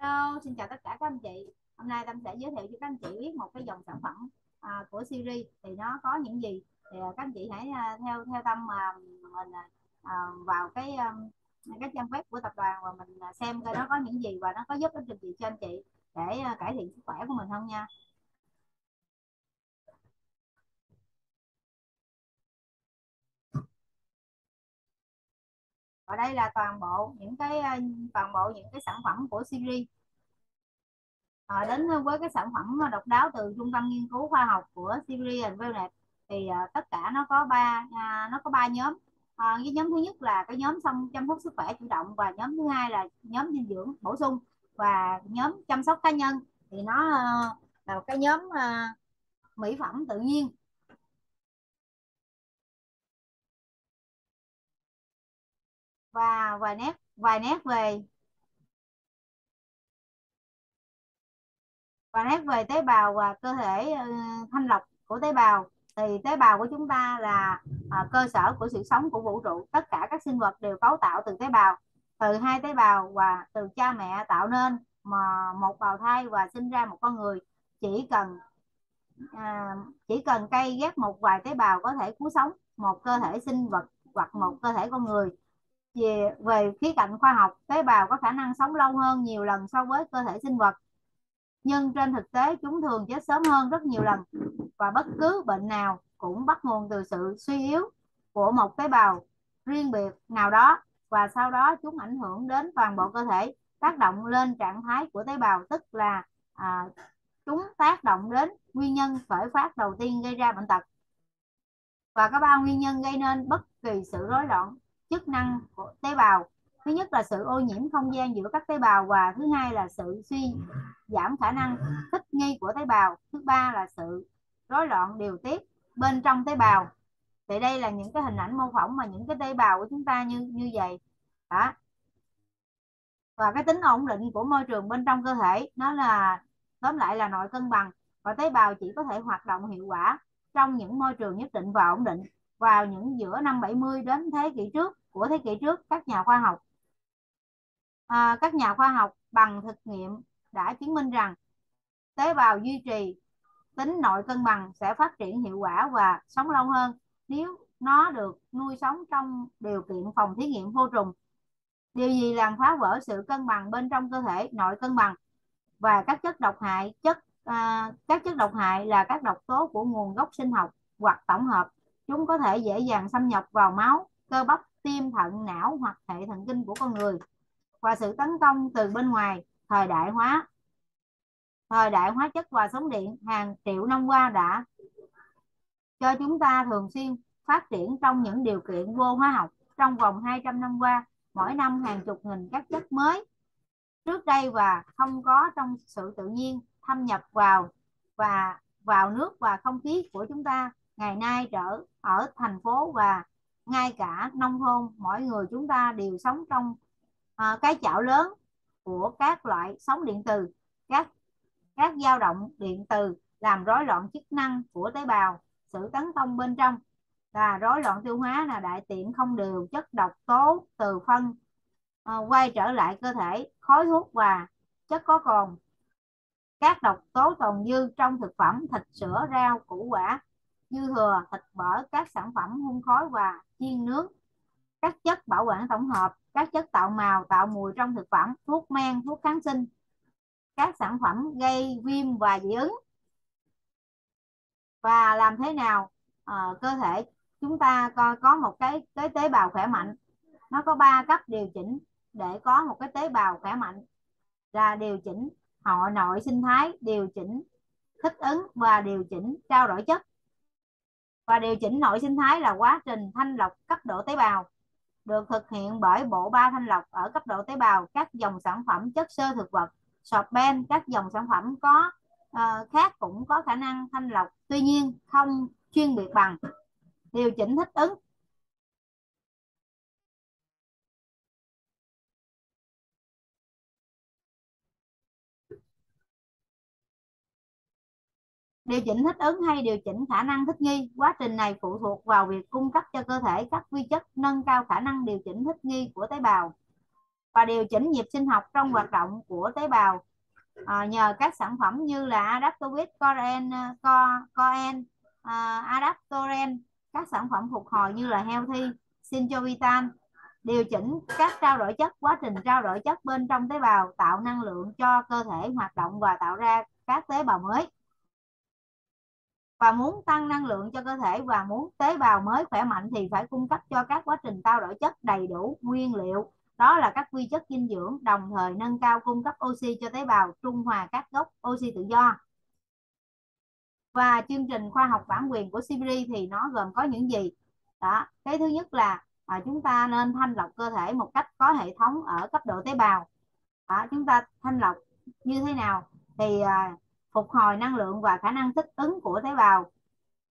Hello, xin chào tất cả các anh chị. Hôm nay Tâm sẽ giới thiệu cho các anh chị biết một cái dòng sản phẩm à, của Siri thì nó có những gì. Thì à, các anh chị hãy à, theo theo Tâm mà mình à, à, vào cái à, cái trang web của tập đoàn và mình à, xem coi nó có những gì và nó có giúp ích được gì cho anh chị để à, cải thiện sức khỏe của mình không nha. Và đây là toàn bộ những cái ờ, toàn bộ những cái sản phẩm của Siri. À, đến với cái sản phẩm độc đáo từ trung tâm nghiên cứu khoa học của Siri and thì à, tất cả nó có ba à, nó có ba nhóm. À, cái nhóm thứ nhất là cái nhóm xong chăm sóc sức khỏe chủ động và nhóm thứ hai là nhóm dinh dưỡng bổ sung. Và nhóm chăm sóc cá nhân thì nó à, là cái nhóm à, mỹ phẩm tự nhiên. Và vài nét vài nét về và nét về tế bào và cơ thể ờ, thanh lọc của tế bào. Thì tế bào của chúng ta là à, cơ sở của sự sống của vũ trụ. Tất cả các sinh vật đều cấu tạo từ tế bào từ hai tế bào và từ cha mẹ tạo nên mà một bào thai và sinh ra một con người. Chỉ cần à, chỉ cần cây ghép một vài tế bào có thể cứu sống một cơ thể sinh vật hoặc một cơ thể con người về về khía cạnh khoa học tế bào có khả năng sống lâu hơn nhiều lần so với cơ thể sinh vật. Nhưng trên thực tế chúng thường chết sớm hơn rất nhiều lần và bất cứ bệnh nào cũng bắt nguồn từ sự suy yếu của một tế bào riêng biệt nào đó và sau đó chúng ảnh hưởng đến toàn bộ cơ thể tác động lên trạng thái của tế bào tức là à, chúng tác động đến nguyên nhân khởi phát đầu tiên gây ra bệnh tật. Và có ba nguyên nhân gây nên bất kỳ sự rối loạn chức năng của tế bào. Thứ nhất là sự ô nhiễm không gian giữa các tế bào và thứ hai là sự suy giảm khả năng thích nghi của tế bào. Thứ ba là sự rối loạn điều tiết bên trong tế bào. Thì đây là những cái hình ảnh mô phỏng mà những cái tế bào của chúng ta như như vậy. Đó. Và cái tính ổn định của môi trường bên trong cơ thể, nó là, tóm lại là nội cân bằng. Và tế bào chỉ có thể hoạt động hiệu quả trong những môi trường nhất định và ổn định vào những giữa năm 70 đến thế kỷ trước của thế kỷ trước các nhà khoa học à, các nhà khoa học bằng thực nghiệm đã chứng minh rằng tế bào duy trì tính nội cân bằng sẽ phát triển hiệu quả và sống lâu hơn nếu nó được nuôi sống trong điều kiện phòng thí nghiệm vô trùng. Điều gì làm phá vỡ sự cân bằng bên trong cơ thể nội cân bằng và các chất độc hại chất à, các chất độc hại là các độc tố của nguồn gốc sinh học hoặc tổng hợp. Chúng có thể dễ dàng xâm nhập vào máu, cơ bắp, tim, thận, não hoặc hệ thần kinh của con người. Và sự tấn công từ bên ngoài thời đại hóa thời đại hóa chất và sóng điện hàng triệu năm qua đã cho chúng ta thường xuyên phát triển trong những điều kiện vô hóa học. Trong vòng 200 năm qua mỗi năm hàng chục nghìn các chất mới trước đây và không có trong sự tự nhiên thâm nhập vào và vào nước và không khí của chúng ta ngày nay trở ở thành phố và ngay cả nông thôn mỗi người chúng ta đều sống trong uh, cái chảo lớn của các loại sóng điện từ các các dao động điện từ làm rối loạn chức năng của tế bào sự tấn công bên trong. Và rối loạn tiêu hóa là đại tiện không đều chất độc tố từ phân uh, quay trở lại cơ thể khói hút và chất có cồn. Các độc tố tồn dư trong thực phẩm thịt sữa rau củ quả dư thừa thịt mỡ các sản phẩm hun khói và chiên nướng các chất bảo quản tổng hợp các chất tạo màu tạo mùi trong thực phẩm thuốc men thuốc kháng sinh. Các sản phẩm gây viêm và dị ứng. Và làm thế nào uh, cơ thể chúng ta coi có một cái cái tế bào khỏe mạnh? Nó có ba cấp điều chỉnh để có một cái tế bào khỏe mạnh. Là điều chỉnh họ nội sinh thái điều chỉnh thích ứng và điều chỉnh trao đổi chất và điều chỉnh nội sinh thái là quá trình thanh lọc cấp độ tế bào. Được thực hiện bởi bộ ba thanh lọc ở cấp độ tế bào các dòng sản phẩm chất xơ thực vật sorben các dòng sản phẩm có uh, khác cũng có khả năng thanh lọc. Tuy nhiên không chuyên biệt bằng. Điều chỉnh thích ứng điều chỉnh thích ứng hay điều chỉnh khả năng thích nghi. Quá trình này phụ thuộc vào việc cung cấp cho cơ thể các vi chất nâng cao khả năng điều chỉnh thích nghi của tế bào và điều chỉnh nhịp sinh học trong hoạt động của tế bào. À, nhờ các sản phẩm như là Adaptovit, Coren, Co, Coen, uh, Adaptoren, các sản phẩm phục hồi như là Healthy, Synjovitan, điều chỉnh các trao đổi chất, quá trình trao đổi chất bên trong tế bào tạo năng lượng cho cơ thể hoạt động và tạo ra các tế bào mới và muốn tăng năng lượng cho cơ thể và muốn tế bào mới khỏe mạnh thì phải cung cấp cho các quá trình trao đổi chất đầy đủ nguyên liệu. Đó là các vi chất dinh dưỡng đồng thời nâng cao cung cấp oxy cho tế bào trung hòa các gốc oxy tự do. Và chương trình khoa học bản quyền của Sibri thì nó gồm có những gì? Đó cái thứ nhất là à, chúng ta nên thanh lọc cơ thể một cách có hệ thống ở cấp độ tế bào. À, chúng ta thanh lọc như thế nào? Thì à, phục hồi năng lượng và khả năng thích ứng của tế bào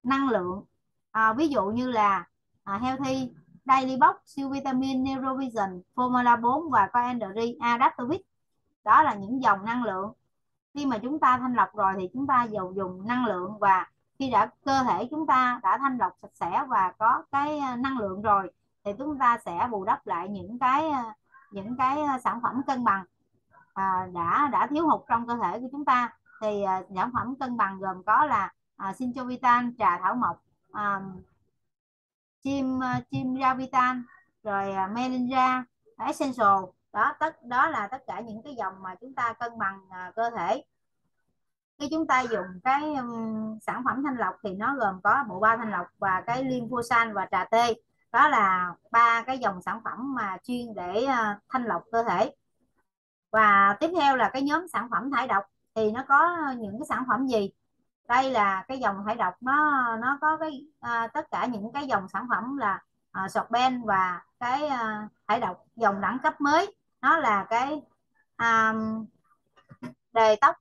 năng lượng. À, ví dụ như là à, healthy daily box siêu vitamin neurovision formula 4 và coendery adaptovit đó là những dòng năng lượng. Khi mà chúng ta thanh lọc rồi thì chúng ta dầu dùng năng lượng và khi đã cơ thể chúng ta đã thanh lọc sạch sẽ và có cái à, năng lượng rồi thì chúng ta sẽ bù đắp lại những cái à, những cái à, sản phẩm cân bằng à, đã đã thiếu hụt trong cơ thể của chúng ta thì à, sản phẩm cân bằng gồm có là à, Synchovitan, trà thảo mộc, à, chim à, chim Ravitan, rồi à, Melinda, Essential. Đó tất đó là tất cả những cái dòng mà chúng ta cân bằng à, cơ thể. Khi chúng ta dùng cái um, sản phẩm thanh lọc thì nó gồm có bộ ba thanh lọc và cái lymphosan và trà tê đó là ba cái dòng sản phẩm mà chuyên để uh, thanh lọc cơ thể. Và tiếp theo là cái nhóm sản phẩm thải độc thì nó có những cái sản phẩm gì? Đây là cái dòng thải độc nó nó có cái à, tất cả những cái dòng sản phẩm là à, sorben và cái à, thải độc dòng đẳng cấp mới. Nó là cái à, đề tóc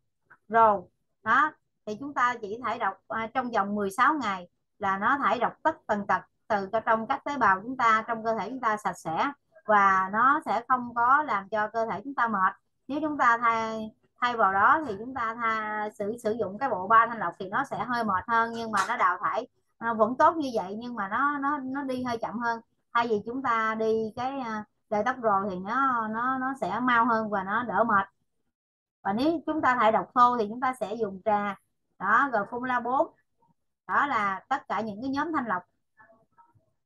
rồ. Đó thì chúng ta chỉ thải độc à, trong vòng 16 ngày là nó thải độc tất tần tật từ trong các tế bào chúng ta trong cơ thể chúng ta sạch sẽ và nó sẽ không có làm cho cơ thể chúng ta mệt. Nếu chúng ta thay thay vào đó thì chúng ta tha, sử sử dụng cái bộ ba thanh lọc thì nó sẽ hơi mệt hơn nhưng mà nó đào thải nó vẫn tốt như vậy nhưng mà nó nó nó đi hơi chậm hơn. Thay vì chúng ta đi cái à, đời tóc rồi thì nó nó nó sẽ mau hơn và nó đỡ mệt. Và nếu chúng ta thải độc thô thì chúng ta sẽ dùng trà đó rồi formula 4 đó là tất cả những cái nhóm thanh lọc.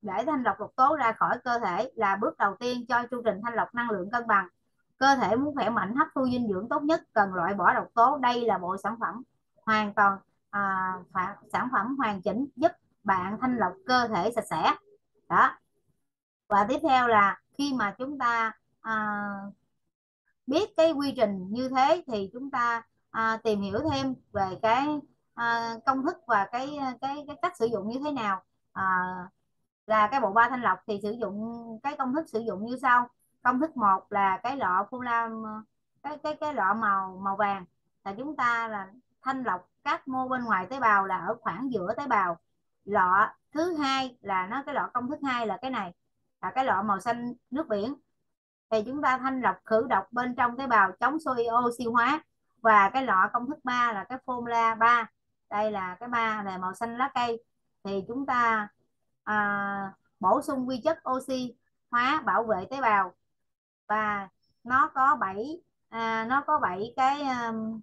Để thanh lọc độc tố ra khỏi cơ thể là bước đầu tiên cho chu trình thanh lọc năng lượng cân bằng cơ thể muốn khỏe mạnh hấp thu dinh dưỡng tốt nhất cần loại bỏ độc tố. Đây là bộ sản phẩm hoàn toàn à, sản phẩm hoàn chỉnh giúp bạn thanh lọc cơ thể sạch sẽ. Đó. Và tiếp theo là khi mà chúng ta à, biết cái quy trình như thế thì chúng ta à, tìm hiểu thêm về cái à, công thức và cái à, cái cái cách sử dụng như thế nào. À, là cái bộ ba thanh lọc thì sử dụng cái công thức sử dụng như sau công thức một là cái lọ phun lam ờ, cái cái cái lọ màu màu vàng. Là chúng ta là thanh lọc các mô bên ngoài tế bào là ở khoảng giữa tế bào. Lọ thứ hai là nó cái lọ công thức hai là cái này là cái lọ màu xanh nước biển. Thì chúng ta thanh lọc khử độc bên trong tế bào chống oxy hóa. Và cái lọ công thức 3 là cái formula 3 đây là cái ba này màu xanh lá cây. Thì chúng ta à, bổ sung vi chất oxy hóa bảo vệ tế bào và nó có bảy à, nó có bảy cái um,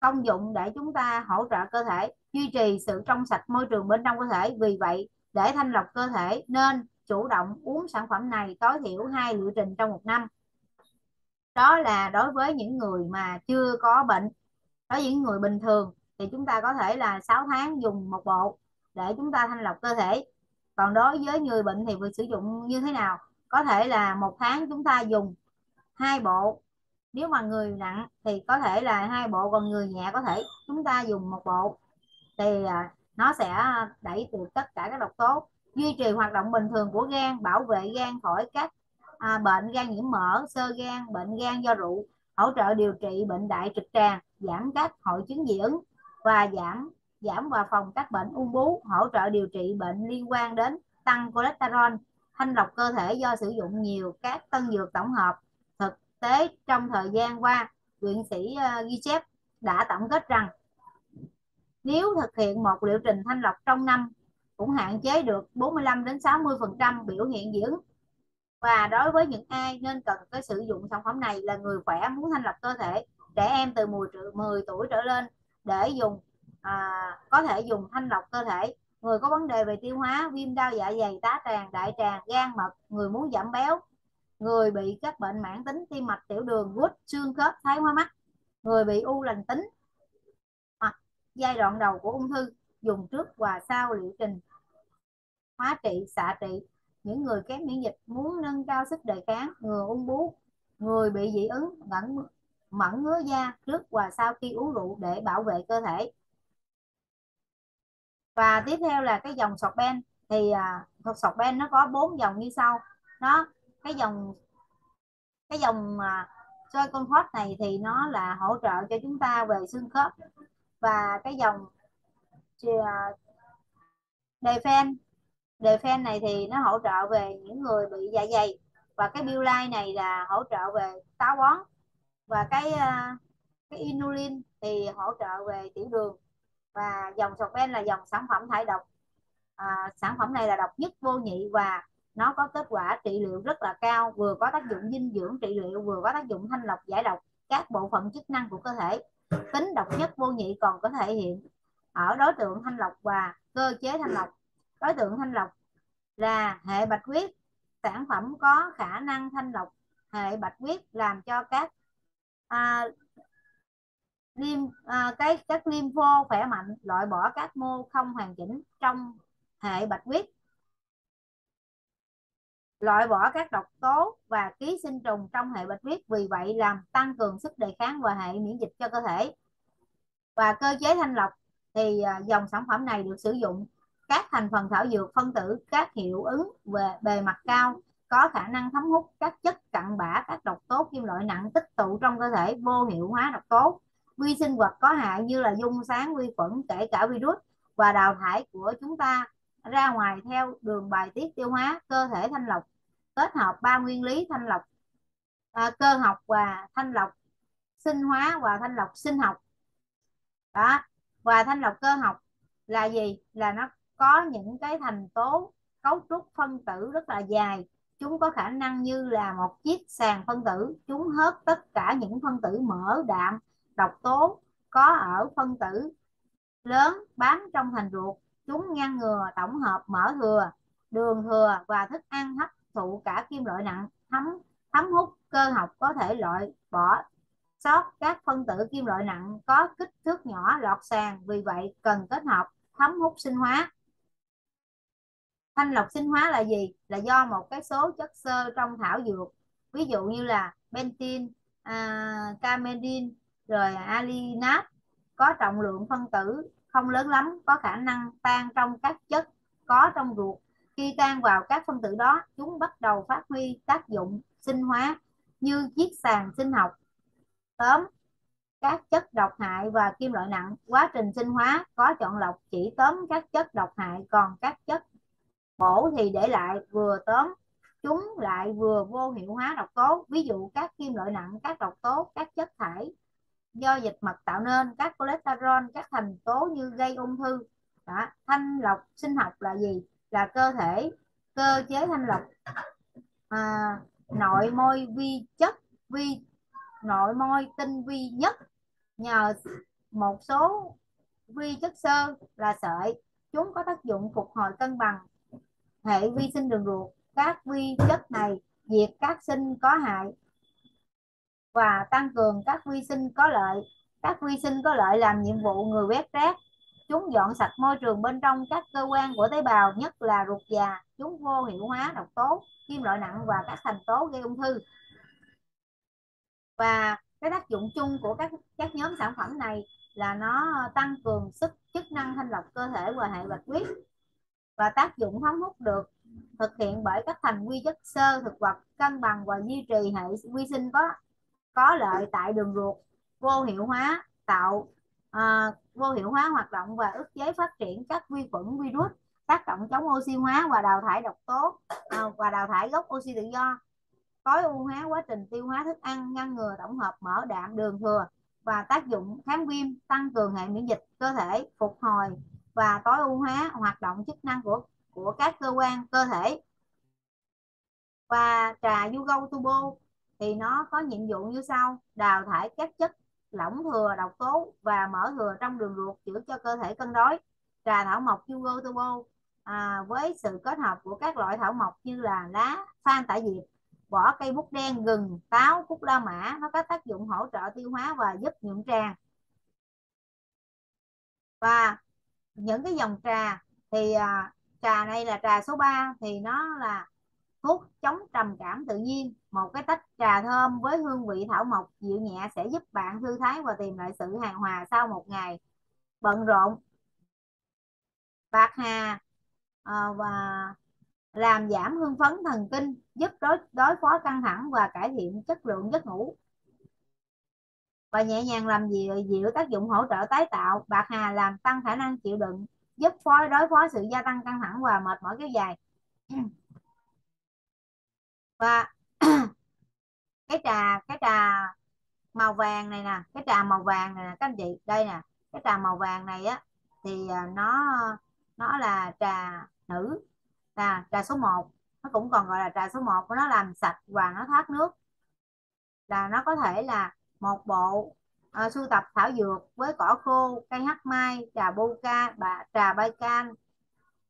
công dụng để chúng ta hỗ trợ cơ thể duy trì sự trong sạch môi trường bên trong cơ thể. Vì vậy để thanh lọc cơ thể nên chủ động uống sản phẩm này tối thiểu hai liệu trình trong một năm. Đó là đối với những người mà chưa có bệnh. Đối với những người bình thường thì chúng ta có thể là 6 tháng dùng một bộ để chúng ta thanh lọc cơ thể. Còn đối với người bệnh thì việc sử dụng như thế nào? Có thể là một tháng chúng ta dùng hai bộ. Nếu mà người nặng thì có thể là hai bộ còn người nhẹ có thể chúng ta dùng một bộ. Thì à, nó sẽ đẩy được tất cả các độc tố duy trì hoạt động bình thường của gan bảo vệ gan khỏi các à, bệnh gan nhiễm mỡ sơ gan bệnh gan do rượu hỗ trợ điều trị bệnh đại trực tràng giảm các hội chứng dị ứng và giảm giảm và phòng các bệnh ung bú hỗ trợ điều trị bệnh liên quan đến tăng cholesterol thanh lọc cơ thể do sử dụng nhiều các tân dược tổng hợp thực tế trong thời gian qua viện sĩ uh, ghi chép đã tổng kết rằng nếu thực hiện một liệu trình thanh lọc trong năm cũng hạn chế được 45 đến 60 phần trăm biểu hiện dị ứng. Và đối với những ai nên cần cái sử dụng sản phẩm này là người khỏe muốn thanh lọc cơ thể trẻ em từ 10, 10 tuổi trở lên để dùng à, có thể dùng thanh lọc cơ thể người có vấn đề về tiêu hóa, viêm đau dạ dày, tá tràng, đại tràng, gan mật, người muốn giảm béo. Người bị các bệnh mãn tính, tim mạch, tiểu đường, gút, xương khớp, thái hóa mắt. Người bị u lành tính, hoặc giai đoạn đầu của ung thư, dùng trước và sau, liệu trình, hóa trị, xạ trị. Những người kém miễn dịch muốn nâng cao sức đề kháng, ngừa ung bú. Người bị dị ứng mẫn mẫn ngứa da trước và sau khi uống rượu để bảo vệ cơ thể và tiếp theo là cái dòng sọt ben. Thì à, thuật sọt ben nó có bốn dòng như sau. Nó cái dòng cái dòng uh, soi con khớp này thì nó là hỗ trợ cho chúng ta về xương khớp. Và cái dòng à, đề phen. Đề phen này thì nó hỗ trợ về những người bị dạ dày. Và cái Biolite này là hỗ trợ về táo bón. Và cái cái inulin thì hỗ trợ về tiểu đường và dòng Sorben là dòng sản phẩm thải độc. À, sản phẩm này là độc nhất vô nhị và nó có kết quả trị liệu rất là cao vừa có tác dụng dinh dưỡng trị liệu vừa có tác dụng thanh lọc giải độc các bộ phận chức năng của cơ thể. Tính độc nhất vô nhị còn có thể hiện ở đối tượng thanh lọc và cơ chế thanh lọc. Đối tượng thanh lọc là hệ bạch huyết. Sản phẩm có khả năng thanh lọc hệ bạch huyết làm cho các à, liêm à, cái các lympho khỏe mạnh loại bỏ các mô không hoàn chỉnh trong hệ bạch huyết. Loại bỏ các độc tố và ký sinh trùng trong hệ bạch huyết vì vậy làm tăng cường sức đề kháng và hệ miễn dịch cho cơ thể. Và cơ chế thanh lọc thì à, dòng sản phẩm này được sử dụng các thành phần thảo dược phân tử các hiệu ứng về bề mặt cao có khả năng thấm hút các chất cặn bã các độc tố kim loại nặng tích tụ trong cơ thể vô hiệu hóa độc tố vi sinh vật có hại như là dung sáng vi khuẩn kể cả virus và đào thải của chúng ta ra ngoài theo đường bài tiết tiêu hóa cơ thể thanh lọc kết hợp ba nguyên lý thanh lọc à, cơ học và thanh lọc sinh hóa và thanh lọc sinh học. Đó và thanh lọc cơ học là gì? Là nó có những cái thành tố cấu trúc phân tử rất là dài. Chúng có khả năng như là một chiếc sàn phân tử chúng hớp tất cả những phân tử mỡ đạm độc tố có ở phân tử lớn bám trong thành ruột. Chúng ngăn ngừa tổng hợp mỡ thừa đường thừa và thức ăn hấp thụ cả kim loại nặng thấm thấm hút cơ học có thể loại bỏ sót các phân tử kim loại nặng có kích thước nhỏ lọt sàn. Vì vậy cần kết hợp thấm hút sinh hóa. Thanh lọc sinh hóa là gì? Là do một cái số chất xơ trong thảo dược. Ví dụ như là bentin à, camedin rồi alinat, có trọng lượng phân tử, không lớn lắm, có khả năng tan trong các chất có trong ruột. Khi tan vào các phân tử đó, chúng bắt đầu phát huy tác dụng sinh hóa như chiếc sàn sinh học, tóm các chất độc hại và kim loại nặng. Quá trình sinh hóa có chọn lọc chỉ tóm các chất độc hại, còn các chất bổ thì để lại vừa tóm, chúng lại vừa vô hiệu hóa độc tố. Ví dụ các kim loại nặng, các độc tố, các chất thải do dịch mật tạo nên các cholesterol các thành tố như gây ung thư. Đó. thanh lọc sinh học là gì? Là cơ thể cơ chế thanh lọc à, nội môi vi chất vi nội môi tinh vi nhất. Nhờ một số vi chất xơ là sợi chúng có tác dụng phục hồi cân bằng hệ vi sinh đường ruột. Các vi chất này diệt các sinh có hại và tăng cường các vi sinh có lợi. Các vi sinh có lợi làm nhiệm vụ người quét rác. Chúng dọn sạch môi trường bên trong các cơ quan của tế bào, nhất là ruột già. Chúng vô hiệu hóa độc tố, kim loại nặng và các thành tố gây ung thư. Và cái tác dụng chung của các các nhóm sản phẩm này là nó tăng cường sức, chức năng thanh lọc cơ thể và hệ bạch huyết. Và tác dụng thấm hút được thực hiện bởi các thành vi chất xơ, thực vật, cân bằng và duy trì hệ vi sinh có có lợi tại đường ruột vô hiệu hóa tạo à, vô hiệu hóa hoạt động và ức chế phát triển các vi khuẩn virus tác động chống oxy hóa và đào thải độc tố à, và đào thải gốc oxy tự do. Tối ưu hóa quá trình tiêu hóa thức ăn ngăn ngừa tổng hợp mỡ đạm đường thừa và tác dụng kháng viêm tăng cường hệ miễn dịch cơ thể phục hồi và tối ưu hóa hoạt động chức năng của của các cơ quan cơ thể. Và trà Yugo Turbo thì nó có nhiệm vụ như sau đào thải các chất lỏng thừa độc tố và mỡ thừa trong đường ruột chữa cho cơ thể cân đối. Trà thảo mộc Yugo Turbo à, với sự kết hợp của các loại thảo mộc như là lá phan tả diệp vỏ cây bút đen gừng táo cúc la mã. Nó có tác dụng hỗ trợ tiêu hóa và giúp nhuận tràng và những cái dòng trà thì à, trà này là trà số 3 thì nó là thuốc chống trầm cảm tự nhiên một cái tách trà thơm với hương vị thảo mộc dịu nhẹ sẽ giúp bạn thư thái và tìm lại sự hài hòa sau một ngày. Bận rộn. Bạc hà à, và làm giảm hương phấn thần kinh giúp đối đối phó căng thẳng và cải thiện chất lượng giấc ngủ. Và nhẹ nhàng làm dịu, dịu tác dụng hỗ trợ tái tạo bạc hà làm tăng khả năng chịu đựng giúp phối đối phó sự gia tăng căng thẳng và mệt mỏi kéo dài. Và cái trà cái trà màu vàng này nè cái trà màu vàng này nè các anh chị đây nè cái trà màu vàng này á thì à, nó nó là trà nữ trà trà số 1 nó cũng còn gọi là trà số 1 nó làm sạch và nó thoát nước. Là nó có thể là một bộ uh, sưu tập thảo dược với cỏ khô cây hắc mai trà boca bà trà bay can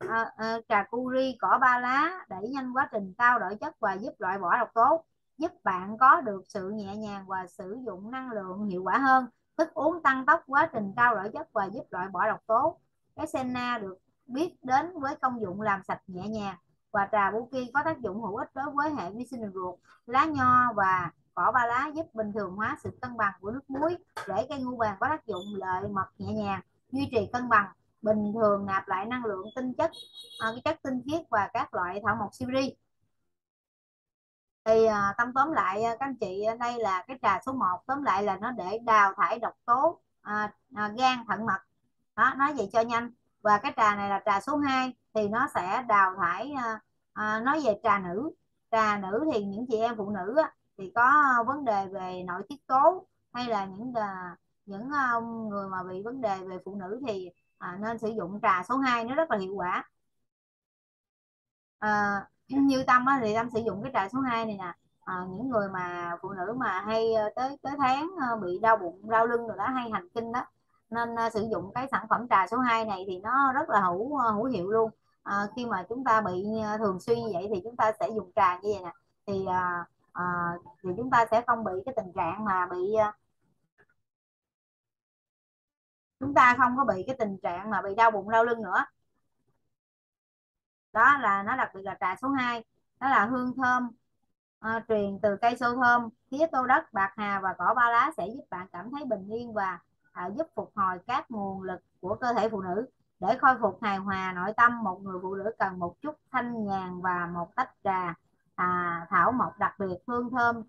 Ờ, ờ, à, uh, trà curi cỏ ba lá đẩy nhanh quá trình trao đổi chất và giúp loại bỏ độc tố. Giúp bạn có được sự nhẹ nhàng và sử dụng năng lượng hiệu quả hơn. Thức uống tăng tốc quá trình trao đổi chất và giúp loại bỏ độc tố. Cái senna được biết đến với công dụng làm sạch nhẹ nhàng và trà buki có tác dụng hữu ích đối với hệ vi sinh ruột. Lá nho và cỏ ba lá giúp bình thường hóa sự cân bằng của nước muối để cây ngu vàng có tác dụng lợi mật nhẹ nhàng duy trì cân bằng bình thường nạp lại năng lượng tinh chất à, cái chất tinh khiết và các loại thảo mộc siri thì à, tâm tóm lại ờ, các anh chị đây là cái trà số 1 tóm lại là nó để đào thải độc tố à, à, gan thận mật. Đó nói vậy cho nhanh. Và cái trà này là trà số 2 thì nó sẽ đào thải à, à, nói về trà nữ. Trà nữ thì những chị em phụ nữ á, thì có vấn đề về nội tiết tố hay là những à, những à, người mà bị vấn đề về phụ nữ thì à, nên sử dụng trà số 2 nó rất là hiệu quả. À, như tâm á, thì tâm sử dụng cái trà số 2 này nè. À, những người mà phụ nữ mà hay ờ, tới tới tháng bị đau bụng đau lưng rồi đó hay hành kinh đó nên à, sử dụng cái sản phẩm trà số 2 này thì nó rất là hữu hữu hiệu luôn. À, khi mà chúng ta bị thường xuyên như vậy thì chúng ta sẽ dùng trà như vậy nè. Thì à, à, thì chúng ta sẽ không bị cái tình trạng mà bị chúng ta không có bị cái tình trạng mà bị đau bụng đau lưng nữa. Đó là nó đặc biệt là trà số 2 đó là hương thơm à, truyền từ cây sâu thơm tía tô đất bạc hà và cỏ ba lá sẽ giúp bạn cảm thấy bình yên và à, giúp phục hồi các nguồn lực của cơ thể phụ nữ. Để khôi phục hài hòa nội tâm một người phụ nữ cần một chút thanh nhàn và một tách trà à, thảo mộc đặc biệt hương thơm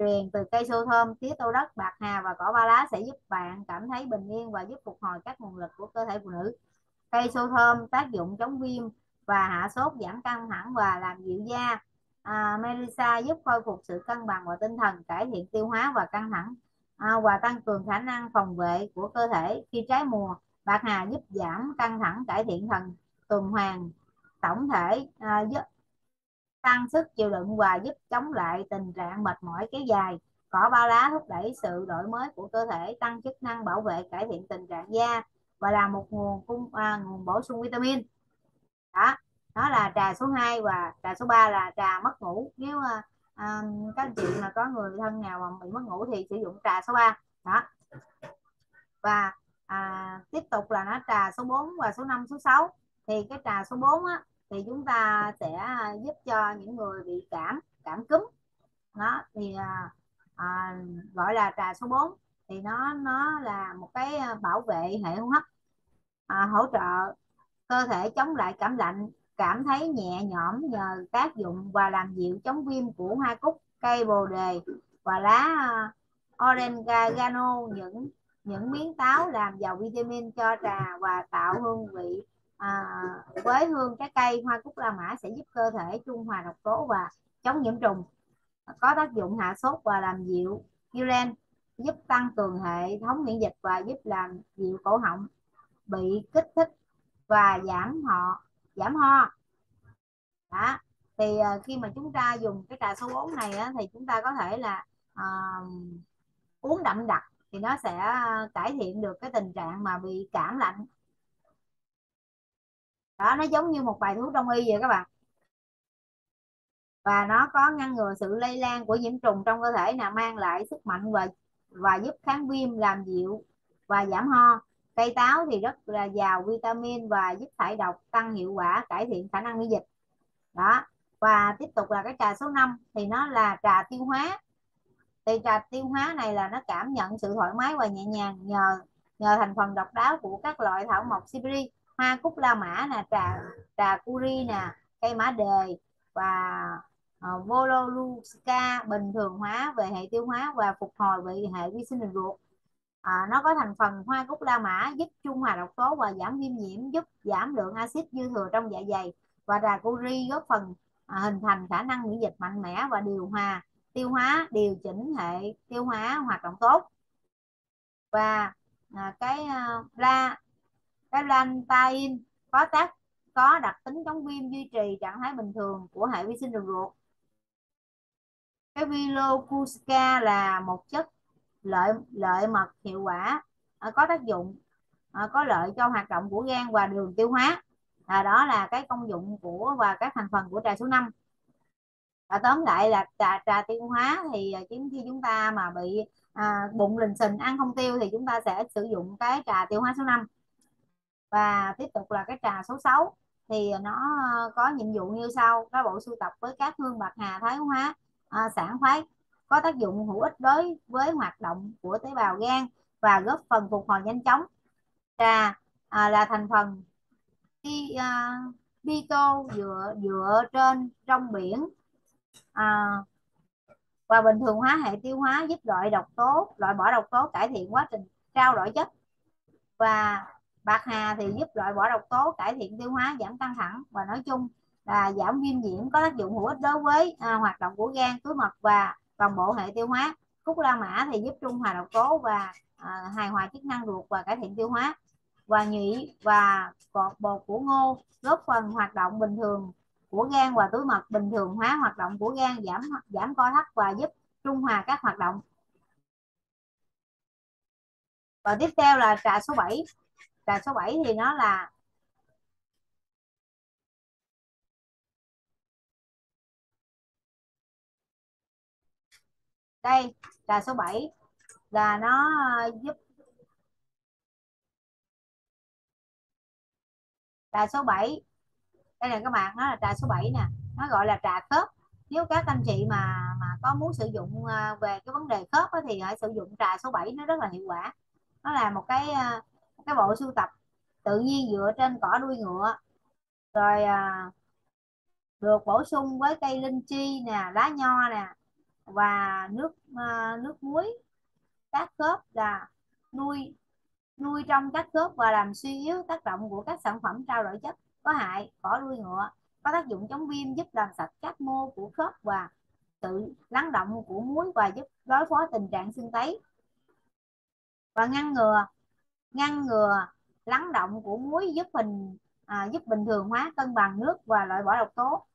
truyền từ cây sâu thơm tía tô đất bạc hà và cỏ ba lá sẽ giúp bạn cảm thấy bình yên và giúp phục hồi các nguồn lực của cơ thể phụ nữ. Cây sâu thơm tác dụng chống viêm và hạ sốt giảm căng thẳng và làm dịu da. À, Melissa giúp khôi phục sự cân bằng và tinh thần cải thiện tiêu hóa và căng thẳng à, và tăng cường khả năng phòng vệ của cơ thể khi trái mùa. Bạc hà giúp giảm căng thẳng cải thiện thần tuần hoàn tổng thể à, giúp tăng sức chịu đựng và giúp chống lại tình trạng mệt mỏi kéo dài. Cỏ ba lá thúc đẩy sự đổi mới của cơ thể tăng chức năng bảo vệ cải thiện tình trạng da và là một nguồn cung à, nguồn bổ sung vitamin. Đó đó là trà số 2 và trà số 3 là trà mất ngủ. Nếu à, à, các anh chị mà có người thân nào mà bị mất ngủ thì sử dụng trà số 3 đó. Và à, tiếp tục là nó trà số 4 và số 5 số 6 thì cái trà số 4 á, thì chúng ta sẽ à, giúp cho những người bị cảm cảm cúm. Nó thì à, à, gọi là trà số 4 thì nó nó là một cái à, bảo vệ hệ hô hấp à, hỗ trợ cơ thể chống lại cảm lạnh cảm thấy nhẹ nhõm nhờ tác dụng và làm dịu chống viêm của hoa cúc cây bồ đề và lá à, oregano những những miếng táo làm giàu vitamin cho trà và tạo hương vị à, với hương trái cây hoa cúc la mã sẽ giúp cơ thể trung hòa độc tố và chống nhiễm trùng. Có tác dụng hạ sốt và làm dịu urine giúp tăng cường hệ thống miễn dịch và giúp làm dịu cổ họng bị kích thích và giảm họ giảm ho. Đó thì à, khi mà chúng ta dùng cái trà số 4 này á, thì chúng ta có thể là à, uống đậm đặc thì nó sẽ ờ, cải thiện được cái tình trạng mà bị cảm lạnh đó, nó giống như một bài thuốc đông y vậy các bạn. Và nó có ngăn ngừa sự lây lan của nhiễm trùng trong cơ thể là mang lại sức mạnh và và giúp kháng viêm, làm dịu và giảm ho. Cây táo thì rất là giàu vitamin và giúp thải độc, tăng hiệu quả, cải thiện khả năng miễn dịch. Đó, và tiếp tục là cái trà số 5 thì nó là trà tiêu hóa. Thì trà tiêu hóa này là nó cảm nhận sự thoải mái và nhẹ nhàng nhờ nhờ thành phần độc đáo của các loại thảo mộc Siberi hoa cúc la mã là trà trà curi nè cây mã đề và ờ, uh, Vololuska bình thường hóa về hệ tiêu hóa và phục hồi về hệ vi sinh đường ruột. À, nó có thành phần hoa cúc la mã giúp trung hòa độc tố và giảm viêm nhiễm giúp giảm lượng axit dư thừa trong dạ dày và trà curi góp phần à, hình thành khả năng miễn dịch mạnh mẽ và điều hòa tiêu hóa điều chỉnh hệ tiêu hóa hoạt động tốt. Và à, cái ờ, à, la cái có tác có đặc tính chống viêm duy trì trạng thái bình thường của hệ vi sinh đường ruột. Cái Vilocuska là một chất lợi lợi mật hiệu quả à, có tác dụng à, có lợi cho hoạt động của gan và đường tiêu hóa. À, đó là cái công dụng của và các thành phần của trà số 5 và tóm lại là trà trà tiêu hóa thì à, chính khi chúng ta mà bị à, bụng lình xình ăn không tiêu thì chúng ta sẽ sử dụng cái trà tiêu hóa số 5 và tiếp tục là cái trà số 6 thì nó ờ, có nhiệm vụ như sau. Các bộ sưu tập với các hương bạc hà thái hóa à, sản khoái. Có tác dụng hữu ích đối với hoạt động của tế bào gan và góp phần phục hồi nhanh chóng. Trà à, là thành phần đi à, phyto dựa dựa trên trong biển. À, và bình thường hóa hệ tiêu hóa giúp loại độc tố loại bỏ độc tố cải thiện quá trình trao đổi chất. Và bạc hà thì giúp loại bỏ độc tố cải thiện tiêu hóa giảm căng thẳng. Và nói chung là giảm viêm nhiễm có tác dụng hữu ích đối với à, hoạt động của gan túi mật và toàn bộ hệ tiêu hóa. Cúc la mã thì giúp trung hòa độc tố và à, hài hòa chức năng ruột và cải thiện tiêu hóa. Và nhụy và cột bột của ngô góp phần hoạt động bình thường của gan và túi mật bình thường hóa hoạt động của gan giảm giảm co thắt và giúp trung hòa các hoạt động. Và tiếp theo là trà số 7 trà số 7 thì nó là đây, là số 7 là nó ờ, giúp trà số 7 đây là các bạn, nó là trà số 7 nè, nó gọi là trà khớp. Nếu các anh chị mà mà có muốn sử dụng ờ, về cái vấn đề khớp thì hãy sử dụng trà số 7 nó rất là hiệu quả. Nó là một cái ờ, cái bộ sưu tập tự nhiên dựa trên cỏ đuôi ngựa. Rồi à, được bổ sung với cây linh chi nè lá nho nè và nước à, nước muối các khớp là nuôi nuôi trong các khớp và làm suy yếu tác động của các sản phẩm trao đổi chất có hại cỏ đuôi ngựa. Có tác dụng chống viêm giúp làm sạch các mô của khớp và sự lắng động của muối và giúp đối phó tình trạng sưng tấy. Và ngăn ngừa ngăn ngừa lắng động của muối giúp bình à, giúp bình thường hóa cân bằng nước và loại bỏ độc tố.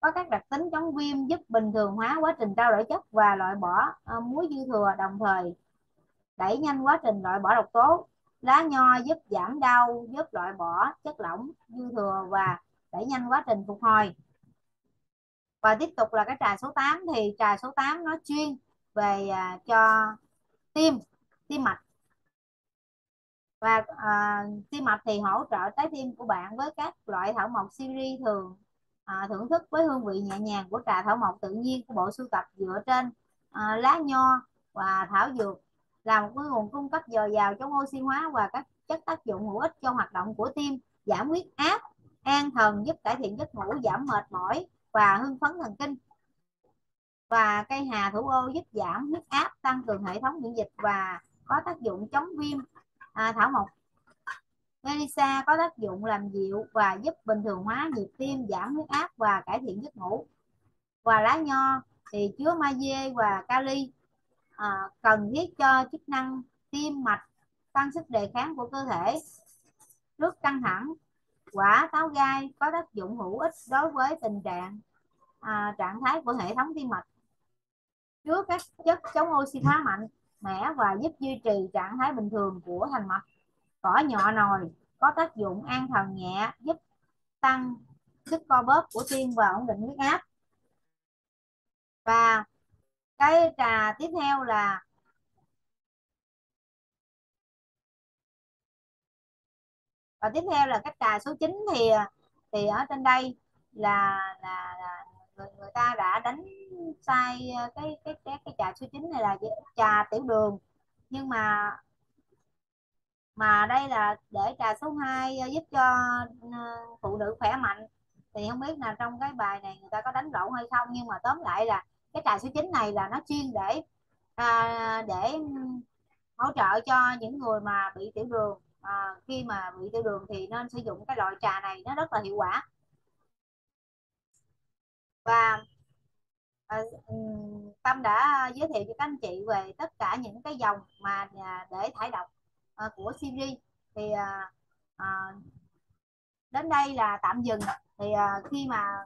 Có các đặc tính chống viêm giúp bình thường hóa quá trình trao đổi chất và loại bỏ à, muối dư thừa đồng thời đẩy nhanh quá trình loại bỏ độc tố. Lá nho giúp giảm đau giúp loại bỏ chất lỏng dư thừa và đẩy nhanh quá trình phục hồi. Và tiếp tục là cái trà số 8 thì trà số 8 nó chuyên về à, cho tim tim mạch và ờ, à, tim mạch thì hỗ trợ trái tim của bạn với các loại thảo mộc siri thường à, thưởng thức với hương vị nhẹ nhàng của trà thảo mộc tự nhiên của bộ sưu tập dựa trên à, lá nho và thảo dược là một cái nguồn cung cấp dồi dào chống oxy hóa và các chất tác dụng hữu ích cho hoạt động của tim giảm huyết áp an thần giúp cải thiện giấc ngủ giảm mệt mỏi và hưng phấn thần kinh. Và cây hà thủ ô giúp giảm huyết áp tăng cường hệ thống miễn dịch và có tác dụng chống viêm à, thảo mộc. Melissa có tác dụng làm dịu và giúp bình thường hóa nhịp tim, giảm huyết áp và cải thiện giấc ngủ. Và lá nho thì chứa magie và kali. À, cần thiết cho chức năng tim mạch, tăng sức đề kháng của cơ thể, trước căng thẳng, quả táo gai có tác dụng hữu ích đối với tình trạng à, trạng thái của hệ thống tim mạch. Chứa các chất chống oxy hóa mạnh mẻ và giúp duy trì trạng thái bình thường của thành mạch. Cỏ nhọ nồi có tác dụng an thần nhẹ giúp tăng sức co bóp của tim và ổn định huyết áp. Và cái trà tiếp theo là và tiếp theo là cái trà số 9 thì thì ở trên đây là là, là người, người ta đã đánh sai ờ, cái cái cái cái trà số 9 này là trà tiểu đường. Nhưng mà mà đây là để trà số 2 ờ, giúp cho ờ, phụ nữ khỏe mạnh. Thì không biết là trong cái bài này người ta có đánh lộn hay không nhưng mà tóm lại là cái trà số 9 này là nó chuyên để à, để hỗ trợ cho những người mà bị tiểu đường. À, khi mà bị tiểu đường thì nên sử dụng cái loại trà này nó rất là hiệu quả. Và Ờ, ừ, Tâm đã giới thiệu cho các anh chị về tất cả những cái dòng mà à, để thải độc ờ, của Siri. Thì à, à, đến đây là tạm dừng. Thì à, khi mà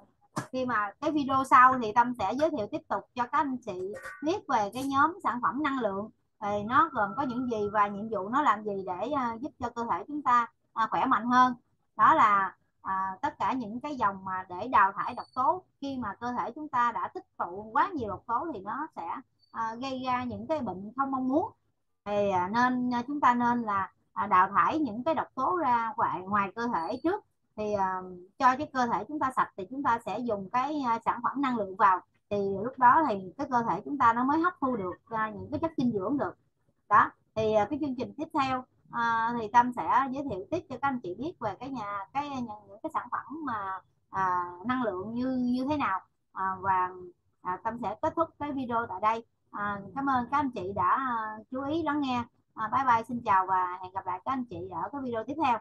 khi mà cái video sau thì Tâm sẽ giới thiệu tiếp tục cho các anh chị biết về cái nhóm sản phẩm năng lượng. Thì nó gồm có những gì và nhiệm vụ nó làm gì để à, giúp cho cơ thể chúng ta khỏe mạnh hơn. Đó là à, tất cả những cái dòng mà để đào thải độc tố khi mà cơ thể chúng ta đã tích tụ quá nhiều độc tố thì nó sẽ à, gây ra những cái bệnh không mong muốn. Thì à, nên à, chúng ta nên là à, đào thải những cái độc tố ra ngoài ngoài cơ thể trước. Thì à, cho cái cơ thể chúng ta sạch thì chúng ta sẽ dùng cái à, sản phẩm năng lượng vào. Thì lúc đó thì cái cơ thể chúng ta nó mới hấp thu được à, những cái chất dinh dưỡng được. Đó thì à, cái chương trình tiếp theo à, thì tâm sẽ giới thiệu tiếp cho các anh chị biết về cái nhà cái những cái sản phẩm mà à, năng lượng như như thế nào. À, và à, tâm sẽ kết thúc cái video tại đây. À, cảm ơn các anh chị đã à, chú ý lắng nghe. À, bye bye xin chào và hẹn gặp lại các anh chị ở cái video tiếp theo.